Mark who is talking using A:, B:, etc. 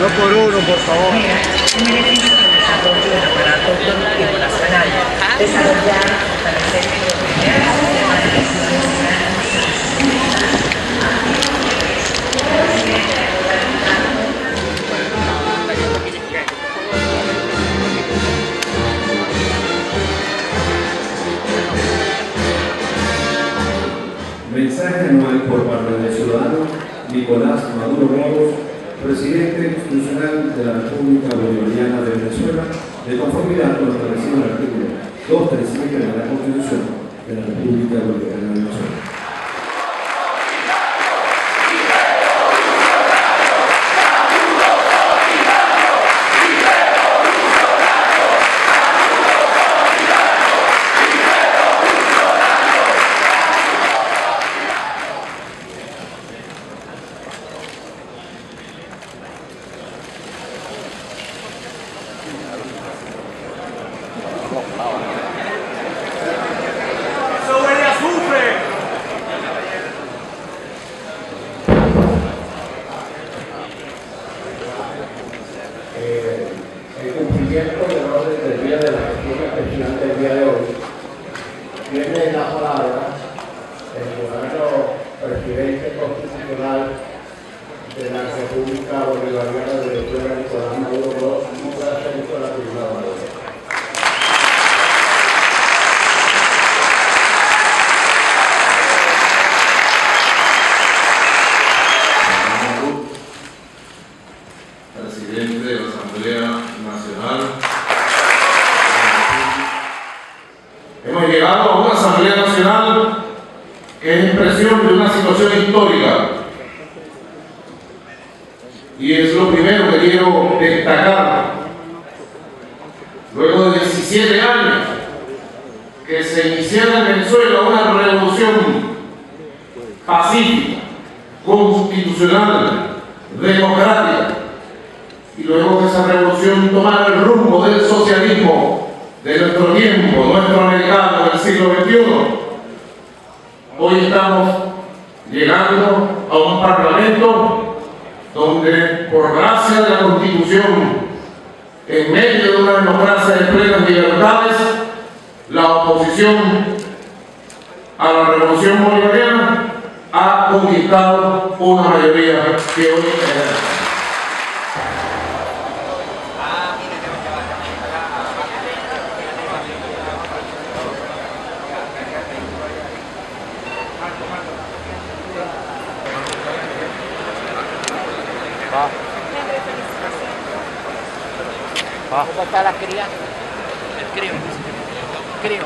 A: No por uno, por favor.
B: Mira, un beneficio del desarrollo del aparato productivo nacional. Desarrollar, fortalecer y proteger la
C: Mensaje anual por parte del ciudadano Nicolás Maduro Moros, presidente institucional de la República Bolivariana de Venezuela, de conformidad con lo establecido en el artículo 237 de la Constitución de la República Bolivariana de Venezuela.
D: Eh, el cumplimiento del orden del día de la gestión especial del día de hoy, tiene la palabra el ciudadano presidente constitucional de la República Bolivariana de Venezuela, Nicolás Maduro Bros, y puede hacer uso de la tribuna de honor.
E: presidente de la Asamblea Nacional. Hemos llegado a una Asamblea Nacional que es expresión de una situación histórica. Y es lo primero que quiero destacar. Luego de 17 años que se iniciara en Venezuela una revolución pacífica, constitucional, democrática, y luego que esa revolución tomara el rumbo del socialismo de nuestro tiempo, nuestro americano del siglo XXI, hoy estamos llegando a un parlamento donde por gracia de la constitución, en medio de una democracia de plenas libertades, la oposición a la revolución bolivariana ha conquistado una mayoría que hoy tenemos.
F: ¿Cómo está la cría? El crío. Crío.